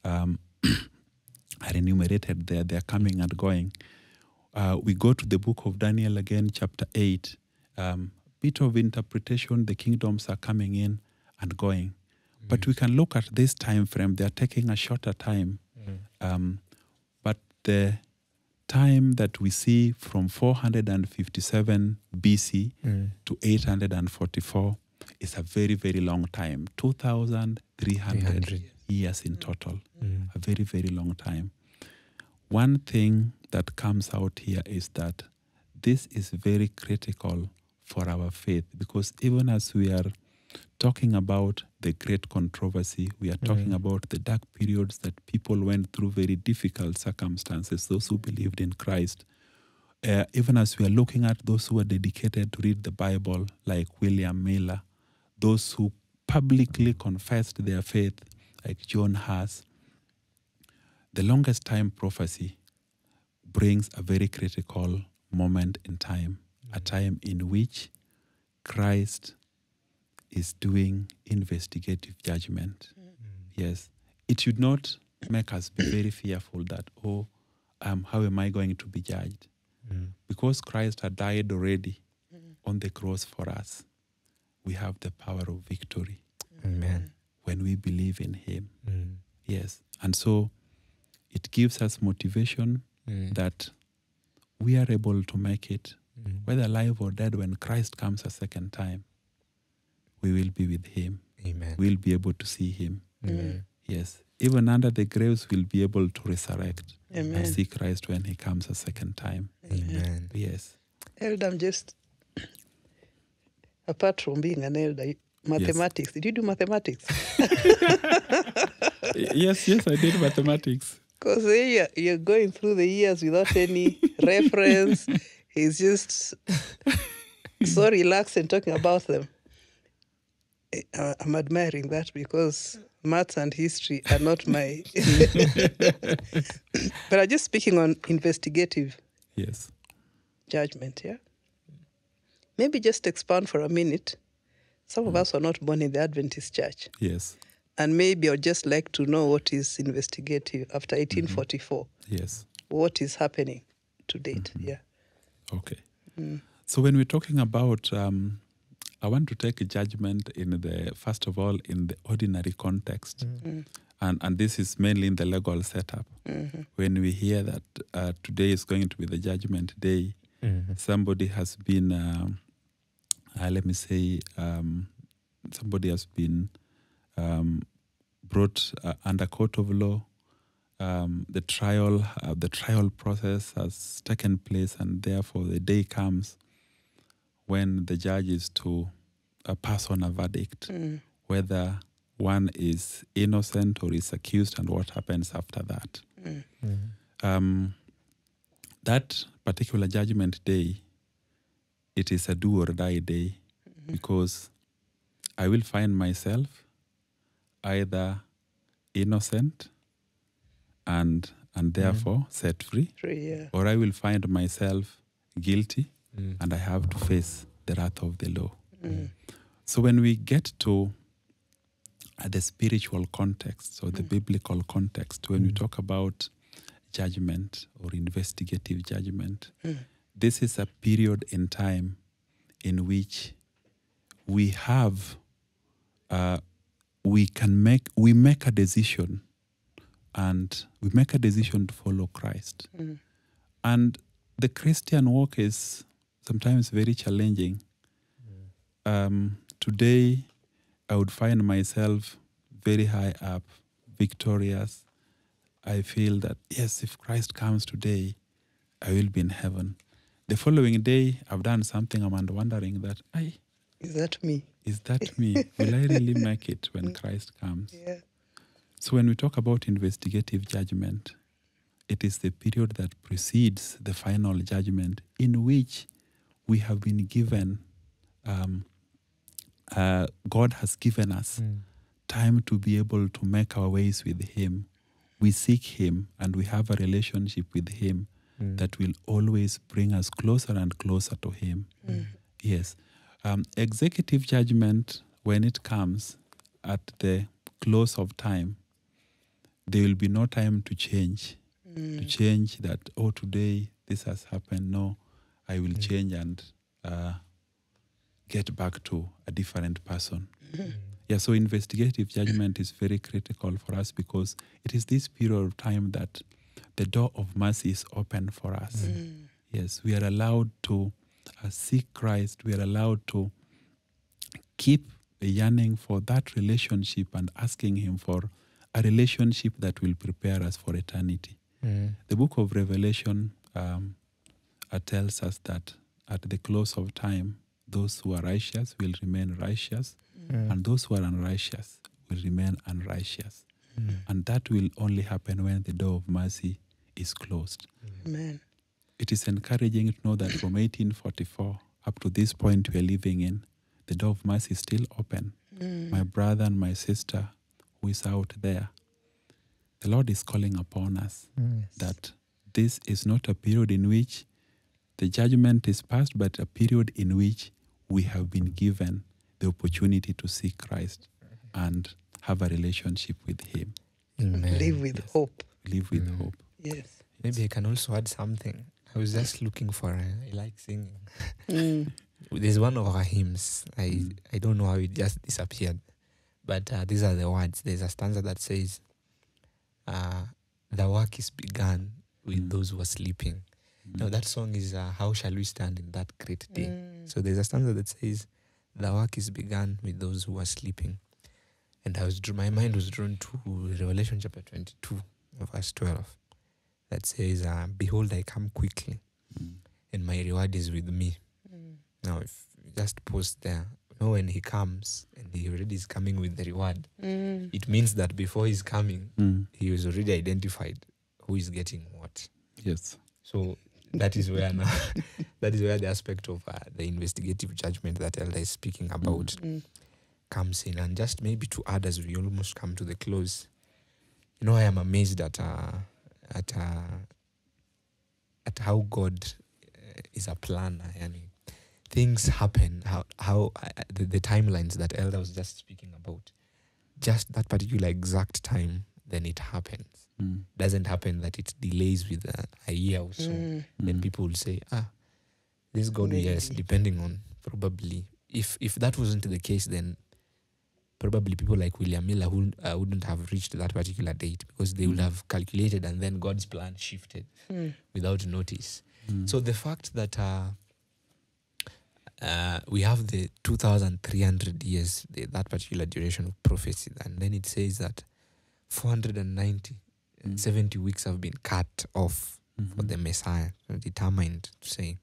um, (clears throat) are enumerated there. They are coming and going. Uh, we go to the book of Daniel again, chapter 8. Um, bit of interpretation, the kingdoms are coming in and going. But we can look at this time frame, they are taking a shorter time. Um, but the time that we see from 457 BC Mm. to 844 is a very, very long time 2,300 years in total. Mm. A very, very long time. One thing that comes out here is that this is very critical for our faith because even as we are talking about the great controversy, we are talking Mhm. about the dark periods that people went through very difficult circumstances, those who believed in Christ. Uh, even as we are looking at those who were dedicated to read the Bible, like William Miller, those who publicly confessed their faith, like John Huss, the longest time prophecy brings a very critical moment in time, a time in which Christ is doing investigative judgment. Yes. It should not make us be very fearful that, oh, um, how am I going to be judged? Mm. Because Christ had died already on the cross for us, we have the power of victory Amen. when we believe in Him. Mm. Yes. And so it gives us motivation Mm. that we are able to make it, Mm. whether alive or dead, when Christ comes a second time, we will be with Him. Amen. We'll be able to see Him. Amen. Yes. Even under the graves, we'll be able to resurrect Amen. and see Christ when He comes a second time. Amen. Yes. Elder, I'm just, apart from being an elder, mathematics. Did you do mathematics? (laughs) yes, yes, I did mathematics. Because you're, you're going through the years without any reference. He's just so relaxed and talking about them. Uh, I'm admiring that because mm. maths and history are not my. (laughs) (laughs) but I'm just speaking on investigative Yes. judgment, yeah? Maybe just expand for a minute. Some of mm. us were not born in the Adventist church. Yes. And maybe I'd just like to know what is investigative after mm-hmm. 1844. Yes. What is happening to date? Mm-hmm. Yeah. Okay. Mm. So when we're talking about, um, I want to take a judgment in the first of all in the ordinary context, and and this is mainly in the legal setup. When we hear that uh, today is going to be the judgment day, Mm. somebody has been, um, uh, let me say, um, somebody has been um, brought uh, under court of law. Um, the trial, uh, the trial process has taken place, and therefore the day comes when the judge is to uh, pass on a verdict, Mm. whether one is innocent or is accused, and what happens after that. Mm. Mm. Um, that particular judgment day, it is a do or die day because I will find myself either innocent and and therefore set free, Three, yeah. or I will find myself guilty Mm. and I have to face the wrath of the law. Mm. So when we get to uh, the spiritual context or the biblical context, when we talk about judgment or investigative judgment, Mm. this is a period in time in which we have uh, we can make we make a decision and we make a decision to follow Christ. Mm. And the Christian walk is sometimes very challenging. Um, today, I would find myself very high up, victorious. I feel that, yes, if Christ comes today, I will be in heaven. The following day, I've done something, I'm wondering that, I, Is that me? Is that me? Will I really make it when Christ comes? (laughs) Yeah. So, when we talk about investigative judgment, it is the period that precedes the final judgment in which we have been given, um, uh, God has given us Mm. time to be able to make our ways with Him. We seek Him and we have a relationship with Him Mm. that will always bring us closer and closer to Him. Mm. Yes. Um, executive judgment, when it comes at the close of time, there will be no time to change. To Mm. change that, oh, today this has happened. No, I will Mm. change and uh, get back to a different person. Mm. Yeah, so investigative judgment is very critical for us because it is this period of time that the door of mercy is open for us. Mm. Yes, we are allowed to uh, seek Christ. We are allowed to keep yearning for that relationship and asking Him for a relationship that will prepare us for eternity. Mm. The book of Revelation um, tells us that at the close of time, those who are righteous will remain righteous, Mm. and those who are unrighteous will remain unrighteous. Mm. And that will only happen when the door of mercy is closed. Amen. It is encouraging to know that from 1844 up to this point we are living in, the door of mercy is still open. Mm. My brother and my sister who is out there, the Lord is calling upon us Mm. that this is not a period in which the judgment is passed, but a period in which we have been given the opportunity to see Christ and have a relationship with Him, Amen. Live with Yes. hope. live with Mm. hope. Yes. Maybe I can also add something. I was just looking for. Uh, I like singing. Mm. (laughs) There's one of our hymns. I Mm. I don't know how it just disappeared, but uh, these are the words. There's a stanza that says, uh, "The work is begun with Mm. those who are sleeping." Now that song is uh, "How shall we stand in that great day?" Mm. So there's a stanza that says, "The work is begun with those who are sleeping," and I was my mind was drawn to Revelation chapter 22, verse 12, that says, uh, "Behold, I come quickly, Mm. and my reward is with me." Mm. Now, if you just pause there, you know when he comes and he already is coming with the reward, Mm. it means that before he's coming, Mm. he was already identified who is getting what. Yes. So that is where now, (laughs) that is where the aspect of uh, the investigative judgment that Elder is speaking about Mm. comes in. And just maybe to add as we almost come to the close, you know, I am amazed at uh, at uh, at how God uh, is a planner. Yani, things happen. How how uh, the, the timelines that Elder was just speaking about, just that particular exact time, then it happens. Mm. Doesn't happen that it delays with uh, a year or so Mm. then Mm. people will say, ah, this God, yes, depending on probably. If if that wasn't the case, then probably people like William Miller who uh, wouldn't have reached that particular date because they would Mm. have calculated and then God's plan shifted Mm. without notice. Mm. So the fact that uh, uh, we have the 2,300 years, the, that particular duration of prophecy, and then it says that 490, Mm. 70 weeks have been cut off for Mhm. the Messiah, determined to say.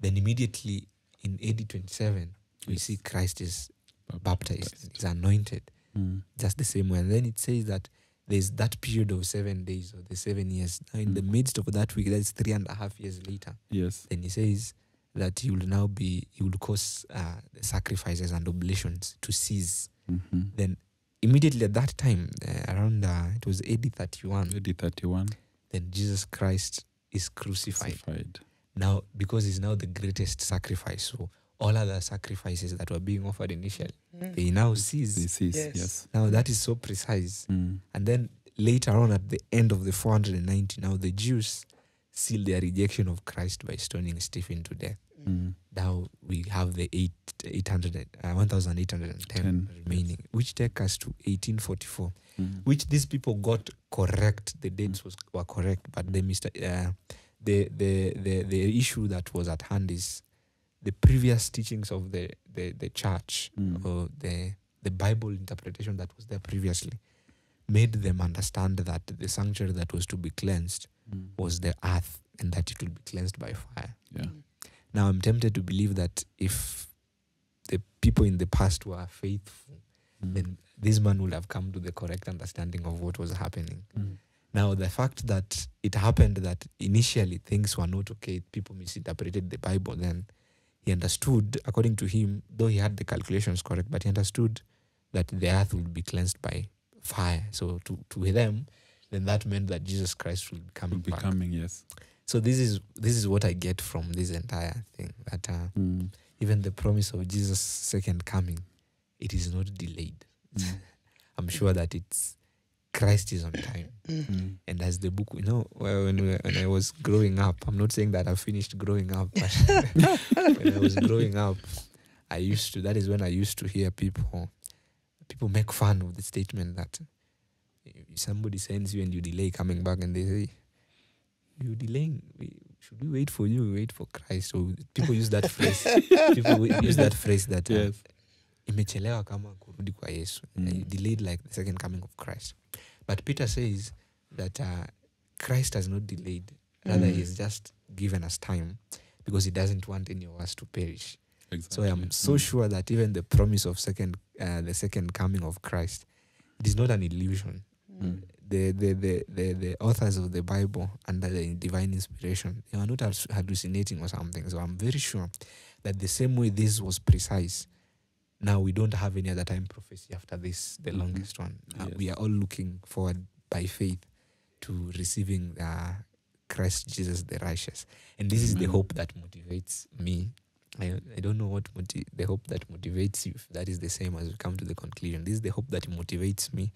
Then immediately in AD 27, we see Christ is Bap- baptized, is anointed, Mm. just the same way. And then it says that there's that period of seven days or the seven years. Now, in the Mm. midst of that week, that's three and a half years later, Yes. then he says that he will now be, he will cause uh, the sacrifices and oblations to cease. Mhm. Then immediately at that time, uh, around, uh, it was AD 31, AD 31. then Jesus Christ is crucified. Crucified. now because he's now the greatest sacrifice so all other sacrifices that were being offered initially Mm. they now cease This is, Yes. yes. now that is so precise Mm. and then later on at the end of the 490 now the jews seal their rejection of christ by stoning stephen to death Mm. now we have the eight, 800 uh, 1810 Ten, remaining which take us to 1844 Mm. which these people got correct. The dates was were correct, but the Mr. Uh, the, the the the issue that was at hand is the previous teachings of the the, the church Mm. or the the Bible interpretation that was there previously made them understand that the sanctuary that was to be cleansed Mm. was the earth and that it will be cleansed by fire. Yeah. Now I'm tempted to believe that if the people in the past were faithful, Mm. then this man would have come to the correct understanding of what was happening. Mm. Now, the fact that it happened that initially things were not okay, people misinterpreted the Bible, then he understood, according to him, though he had the calculations correct, but he understood that the earth would be cleansed by fire. So to, to them, then that meant that Jesus Christ would be coming Will be back. coming, yes. So this is this is what I get from this entire thing. That uh, Mm. even the promise of Jesus' second coming, it is not delayed. Mm. (laughs) I'm sure that it's Christ is on time. Mm. And as the book, you know, well, when, when I was growing up, I'm not saying that I finished growing up, but (laughs) when I was growing up, I used to, that is when I used to hear people, people make fun of the statement that if somebody sends you and you delay coming back and they say, you delaying, should we wait for you? We wait for Christ. So people use that (laughs) phrase. people use that phrase that Yes. imechelewa kama kurudi kwa Yesu. Mm. Delayed like the second coming of Christ. But Peter says that uh, Christ has not delayed. Rather, Mm. he's just given us time because he doesn't want any of us to perish. So I'm so Mm. sure that even the promise of second, uh, the second coming of Christ, it is not an illusion. Mm. The, the, the, the, the authors of the Bible under the divine inspiration, they are not hallucinating or something. So I'm very sure that the same way this was precise, now we don't have any other time prophecy after this, the Mhm. longest one. Uh, We are all looking forward by faith to receiving uh, Christ Jesus the righteous. And this is the hope that motivates me. I, I don't know what the hope that motivates you, if that is the same as we come to the conclusion. This is the hope that motivates me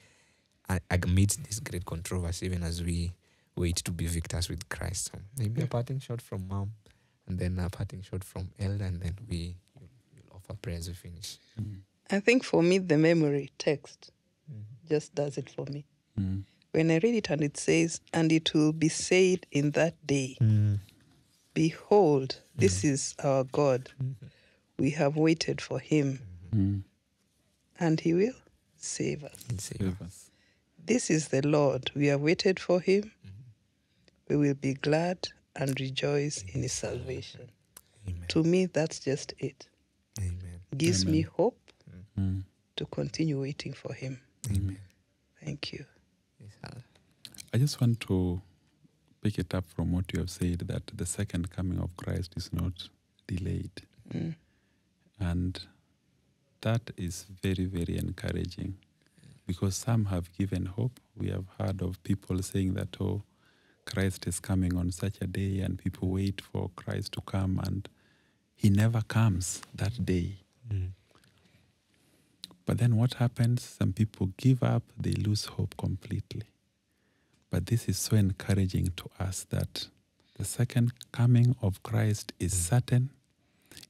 amidst this great controversy, even as we wait to be victors with Christ. So maybe a parting shot from mom, and then a parting shot from elder, and then we will offer prayers we finish. Mm. I think for me, the memory text just does it for me. Mm. When I read it and it says, and it will be said in that day, Mm. Behold, this is our God. Mhm. We have waited for him, Mm. and he will save us. And Save us. This is the Lord. We have waited for him. Mhm. We will be glad and rejoice in his salvation. Amen. To me, that's just it. Amen. Gives me hope Mm. to continue waiting for him. Amen. Thank you. I just want to pick it up from what you have said that the second coming of Christ is not delayed. Mm. And that is very, very encouraging because some have given hope. We have heard of people saying that, oh, Christ is coming on such a day, and people wait for Christ to come, and he never comes that day. Mm. But then what happens? Some people give up, they lose hope completely. But this is so encouraging to us that the second coming of Christ is certain.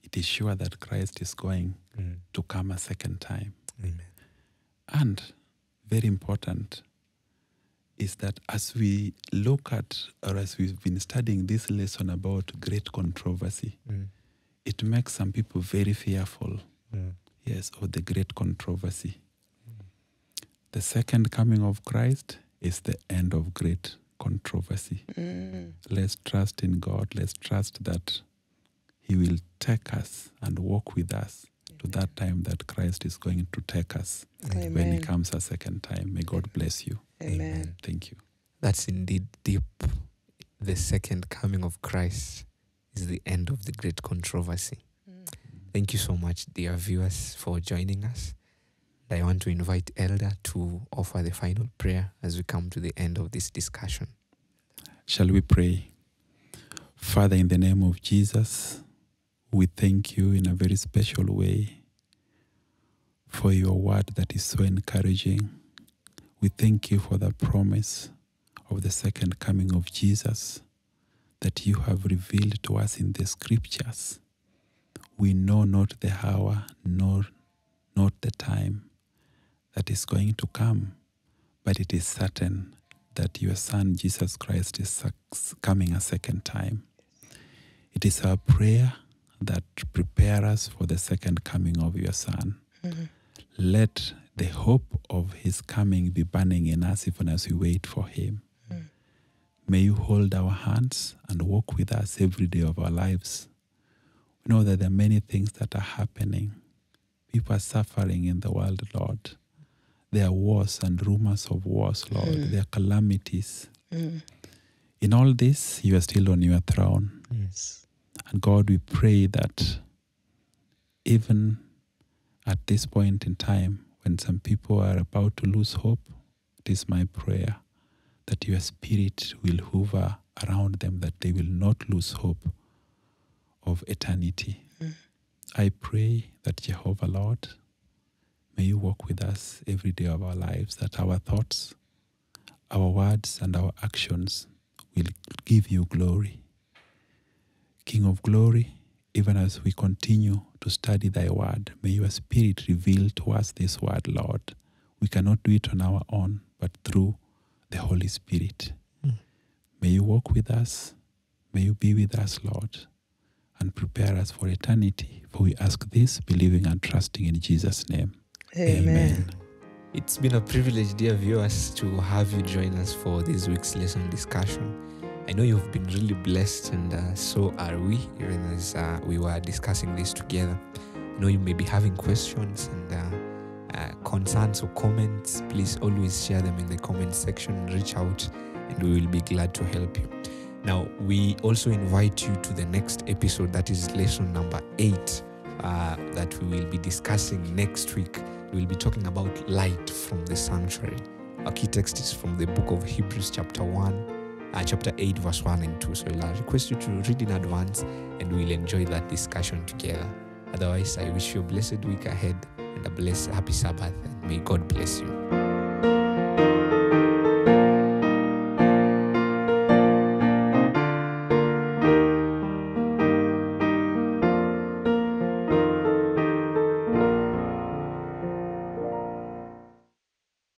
It is sure that Christ is going Mm. to come a second time. Amen. And very important is that as we look at, or as we've been studying this lesson about great controversy, Mm. it makes some people very fearful Mm. yes, of the great controversy. The second coming of Christ is the end of great controversy. Mm. Let's trust in God. Let's trust that He will take us and walk with us to that time that Christ is going to take us when He comes a second time. May God bless you. Amen. Thank you. That's indeed deep. The second coming of Christ is the end of the great controversy. Mm. Thank you so much, dear viewers, for joining us. I want to invite Elder to offer the final prayer as we come to the end of this discussion. Shall we pray? Father, in the name of Jesus, we thank you in a very special way for your word that is so encouraging. We thank you for the promise of the second coming of Jesus that you have revealed to us in the scriptures. We know not the hour nor not the time that is going to come, but it is certain that your Son Jesus Christ is coming a second time. It is our prayer that prepare us for the second coming of your Son. Mhm. Let the hope of his coming be burning in us even as we wait for him. Mm. May you hold our hands and walk with us every day of our lives. We know that there are many things that are happening, People are suffering in the world, Lord. There are wars and rumors of wars, Lord. Mm. There are calamities. Mm. In all this, you are still on your throne. Yes. And God, we pray that even at this point in time, when some people are about to lose hope, it is my prayer that your spirit will hover around them, that they will not lose hope of eternity. Mm. I pray that Jehovah Lord, may you walk with us every day of our lives, that our thoughts, our words, and our actions will give you glory. King of glory, even as we continue to study thy word, may your spirit reveal to us this word, Lord. We cannot do it on our own, but through the Holy Spirit. Mm. May you walk with us. May you be with us, Lord, and prepare us for eternity. For we ask this, believing and trusting in Jesus' name. Amen. It's been a privilege, dear viewers, to have you join us for this week's lesson discussion. I know you've been really blessed, and uh, so are we, even as uh, we were discussing this together. I know you may be having questions and uh, uh, concerns or comments. Please always share them in the comment section, reach out, and we will be glad to help you. Now, we also invite you to the next episode, that is lesson number eight, uh, that we will be discussing next week. We'll be talking about light from the sanctuary. Our key text is from the book of Hebrews, chapter 1, uh, chapter 8, verse 1 and 2. So I'll request you to read in advance and we'll enjoy that discussion together. Otherwise, I wish you a blessed week ahead and a blessed, happy Sabbath, and may God bless you.